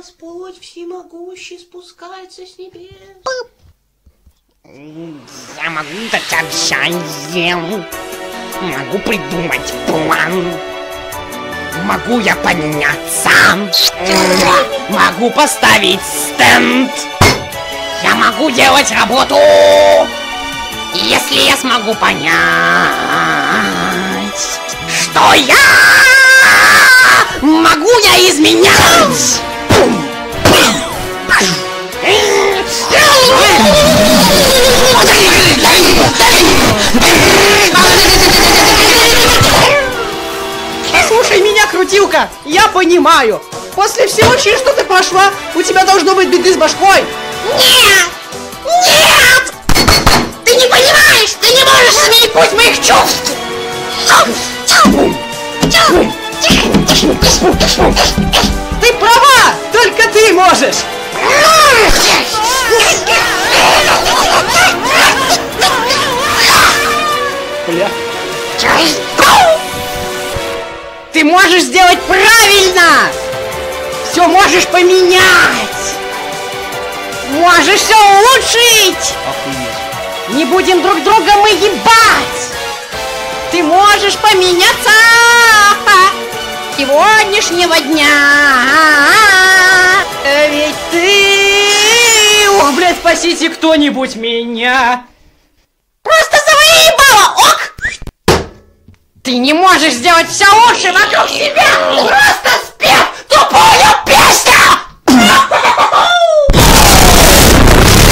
Господь всемогущий спускается с небес. Я могу дать обещание. Могу придумать план. Могу я поменяться. Могу поставить стенд. Я могу делать работу. Если я смогу понять, что я могу я изменять. Слушай меня, крутилка, я понимаю. После всего, через что ты прошла, у тебя должно быть беды с башкой. Нет! Нет! Ты не понимаешь! Ты не можешь изменить путь моих чувств! Ты права! Только ты можешь! Бля. Ты можешь сделать правильно! Все можешь поменять! Можешь все улучшить! Не будем друг друга мы ебать! Ты можешь поменяться! Сегодняшнего дня! Ведь ты... Ох, блядь, спасите кто-нибудь меня! Просто ок! Ты не можешь сделать все лучше вокруг себя!